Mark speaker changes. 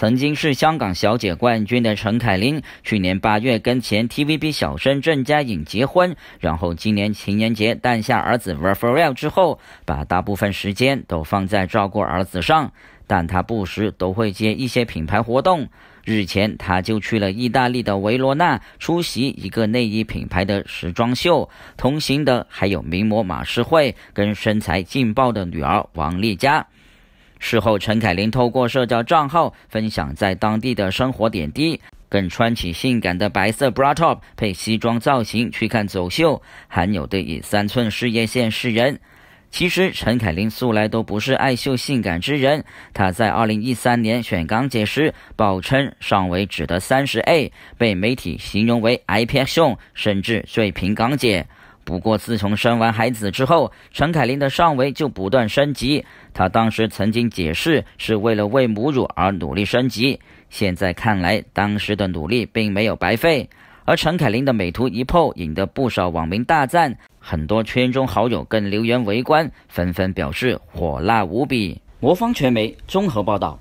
Speaker 1: 曾经是香港小姐冠军的陈凯琳，去年八月跟前 TVB 小生郑嘉颖结婚，然后今年情人节诞下儿子 Raphael 之后，把大部分时间都放在照顾儿子上。但他不时都会接一些品牌活动。日前，他就去了意大利的维罗纳出席一个内衣品牌的时装秀，同行的还有名模马世慧跟身材劲爆的女儿王丽佳。事后，陈凯琳透过社交账号分享在当地的生活点滴，更穿起性感的白色 bra top 配西装造型去看走秀，罕有的以三寸事业线示人。其实陈凯琳素来都不是爱秀性感之人。她在二零一三年选港姐时，报称上围只得三十 A，被媒体形容为 iPad 胸，甚至最平港姐。不过自从生完孩子之后，陈凯琳的上围就不断升级。她当时曾经解释是为了喂母乳而努力升级，现在看来当时的努力并没有白费。而陈凯琳的美图一 PO，引得不少网民大赞。很多圈中好友更留言围观，纷纷表示火辣无比。魔方传媒综合报道。